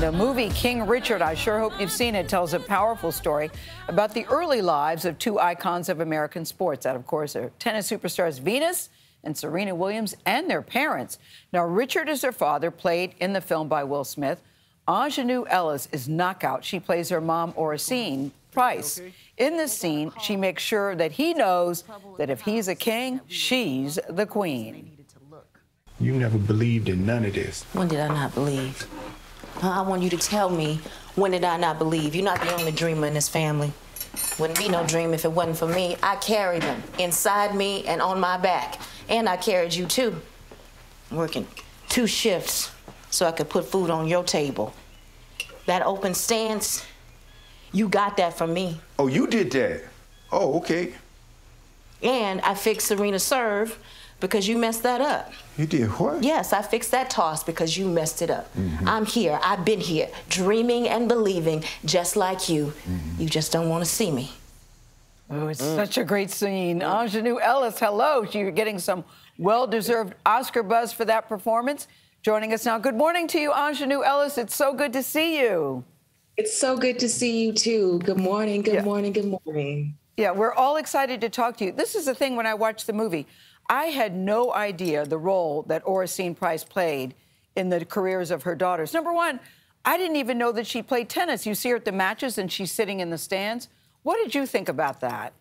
The movie King Richard, I sure hope you've seen it, tells a powerful story about the early lives of two icons of American sports. That, of course, are tennis superstars Venus and Serena Williams and their parents. Now, Richard is their father, played in the film by Will Smith. Aunjanue Ellis is knockout. She plays her mom, Oracene Price. In this scene, she makes sure that he knows that if he's a king, she's the queen. You never believed in none of this. When did I not believe? I want you to tell me, when did I not believe? You're not the only dreamer in this family. Wouldn't be no dream if it wasn't for me. I carried them inside me and on my back. And I carried you too. Working two shifts so I could put food on your table. That open stance, you got that from me. Oh, you did that? Oh, okay. And I fixed Serena's serve because you messed that up. You did what? Yes, I fixed that toss because you messed it up. Mm-hmm. I'm here. I've been here, dreaming and believing just like you. Mm-hmm. You just don't want to see me. Oh, it's mm. such a great scene. Aunjanue Ellis, hello. You're getting some well deserved Oscar buzz for that performance. Joining us now. Good morning to you, Aunjanue Ellis. It's so good to see you. It's so good to see you too. Good morning, good yeah. morning, good morning. Yeah, we're all excited to talk to you. This is the thing when I watched the movie. I had no idea the role that Oracene Price played in the careers of her daughters. Number one, I didn't even know that she played tennis. You see her at the matches and she's sitting in the stands. What did you think about that?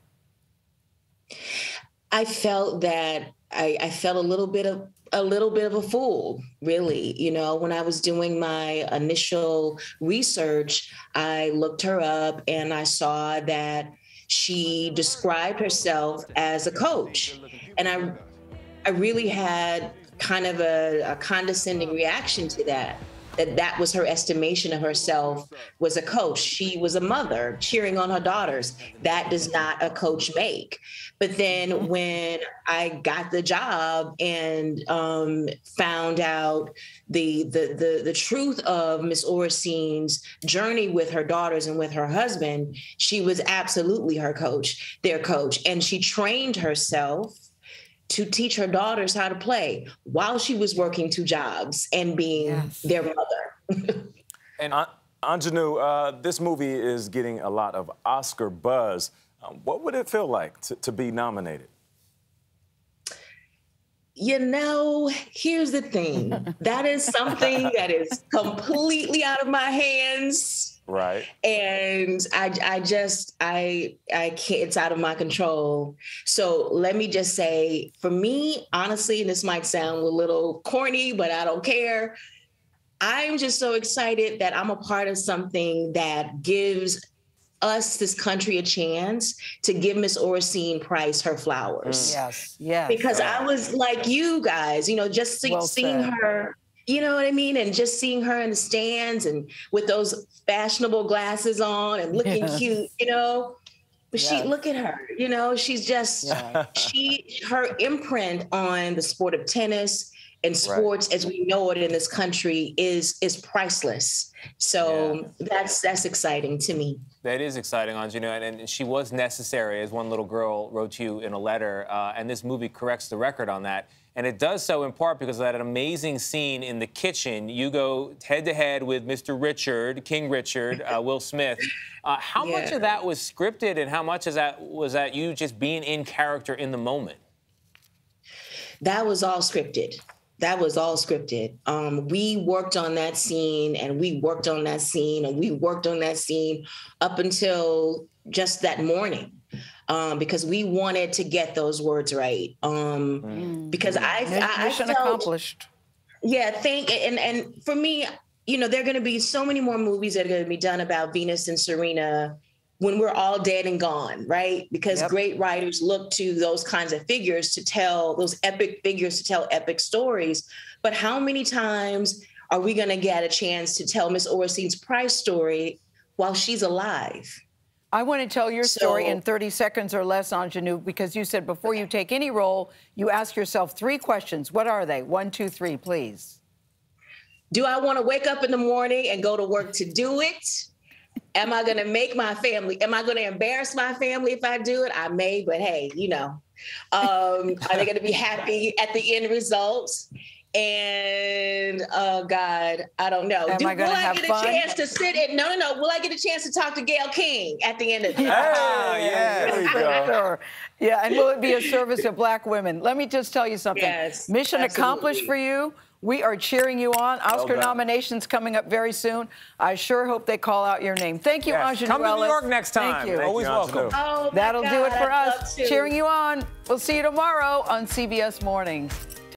I felt that I, I felt a little bit of a little bit of a fool, really. You know, when I was doing my initial research, I looked her up and I saw that she described herself as a coach. And I I really had kind of a, a condescending reaction to that that that was her estimation of herself was a coach. She was a mother cheering on her daughters. That does not a coach make. But then when i got the job and um, found out the, the the the truth of miss Oracene's journey with her daughters and with her husband she was absolutely her coach their coach. And she trained herself to teach her daughters how to play while she was working two jobs and being yes. their mother. and uh, Aunjanue, uh, this movie is getting a lot of Oscar buzz. Um, what would it feel like to, to be nominated? You know, here's the thing. that is something that is completely out of my hands Right. And I I just I I can't it's out of my control. So let me just say for me, honestly, and this might sound a little corny, but I don't care. I'm just so excited that I'm a part of something that gives us, this country, a chance to give Miss Oracene Price her flowers. Mm. Yes, yes. Because I was like you guys, you know, just see, well seeing her you know what I mean? And just seeing her in the stands and with those fashionable glasses on and looking cute, you know. But she look at her, you know, she's just yeah. she her imprint on the sport of tennis and sports right. as we know it in this country is is priceless. So yeah. that's that's exciting to me. That is exciting, Aunjanue, and, and she was necessary, as one little girl wrote to you in a letter, uh, and this movie corrects the record on that. And it does so in part because of that amazing scene in the kitchen. You go head to head with Mr. Richard, King Richard, uh, Will Smith. Uh, how yeah. much of that was scripted, and how much of that was that you just being in character in the moment? That was all scripted. That was all scripted. Um, we worked on that scene, and we worked on that scene, and we worked on that scene up until just that morning um, because we wanted to get those words right. Um, mm. Because I, I, I felt, accomplished. Yeah, think and and for me, you know, there are going to be so many more movies that are going to be done about Venus and Serena when we're all dead and gone, right? Because yep. great writers look to those kinds of figures to tell those epic figures to tell epic stories. But how many times are we going to get a chance to tell Miss Oracene's Price story while she's alive? I want to tell your story in 30 seconds or less, Aunjanue, because you said before you take any role, you ask yourself three questions. What are they? One, two, three, please. Do I want to wake up in the morning and go to work to do it? Am I going to make my family? Am I going to embarrass my family if I do it? I may, but hey, you know, um, are they going to be happy at the end results? and oh God, I don't know. Am Do, I gonna will I have get fun? a chance to sit in? No, no, no. Will I get a chance to talk to Gayle King at the end of this? Ah, yeah, there we go. Sure. Yeah, and will it be a service to black women? Let me just tell you something. Yes, Mission accomplished for you. We are cheering you on. Oscar done. nominations coming up very soon. I sure hope they call out your name. Thank you, Yes. Aunjanue Come to New York next time. Thank you. Always you, welcome. Oh, That'll do it for I'd us. Cheering you on. We'll see you tomorrow on CBS Mornings.